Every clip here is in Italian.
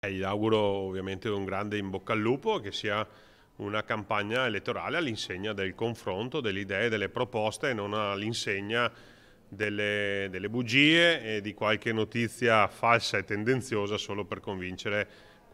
Eh, gli auguro ovviamente un grande in bocca al lupo, che sia una campagna elettorale all'insegna del confronto, delle idee, delle proposte e non all'insegna delle, delle bugie e di qualche notizia falsa e tendenziosa solo per convincere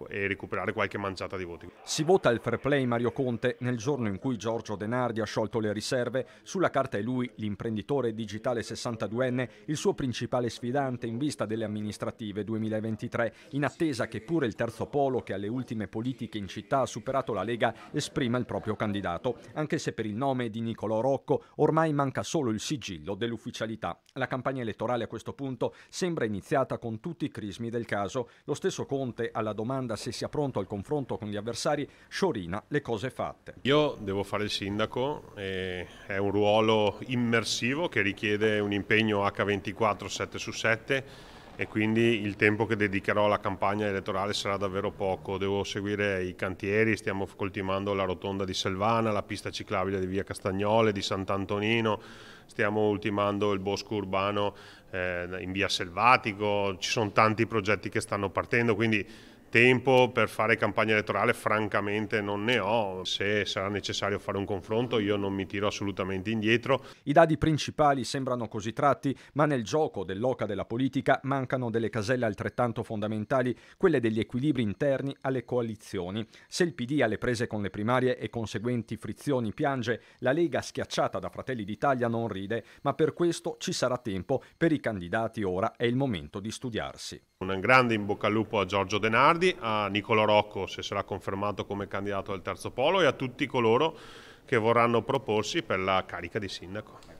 e recuperare qualche manciata di voti. Si vota il fair play Mario Conte nel giorno in cui Giorgio Denardi ha sciolto le riserve. Sulla carta è lui, l'imprenditore digitale 62enne, il suo principale sfidante in vista delle amministrative 2023, in attesa che pure il terzo polo che alle ultime politiche in città ha superato la Lega esprima il proprio candidato, anche se per il nome di Niccolò Rocco ormai manca solo il sigillo dell'ufficialità. La campagna elettorale a questo punto sembra iniziata con tutti i crismi del caso. Lo stesso Conte alla domanda domanda se sia pronto al confronto con gli avversari, sciorina le cose fatte. Io devo fare il sindaco, è un ruolo immersivo che richiede un impegno H24 7 su 7 e quindi il tempo che dedicherò alla campagna elettorale sarà davvero poco. Devo seguire i cantieri, stiamo coltivando la rotonda di Selvana, la pista ciclabile di Via Castagnole, di Sant'Antonino, stiamo ultimando il bosco urbano eh, in Via Selvatico, ci sono tanti progetti che stanno partendo, quindi Tempo per fare campagna elettorale francamente non ne ho, se sarà necessario fare un confronto io non mi tiro assolutamente indietro. I dadi principali sembrano così tratti, ma nel gioco dell'oca della politica mancano delle caselle altrettanto fondamentali, quelle degli equilibri interni alle coalizioni. Se il PD alle prese con le primarie e conseguenti frizioni piange, la Lega schiacciata da Fratelli d'Italia non ride, ma per questo ci sarà tempo, per i candidati ora è il momento di studiarsi. Un grande in bocca al lupo a Giorgio Denardi, a Nicolo Rocco se sarà confermato come candidato al terzo polo e a tutti coloro che vorranno proporsi per la carica di sindaco.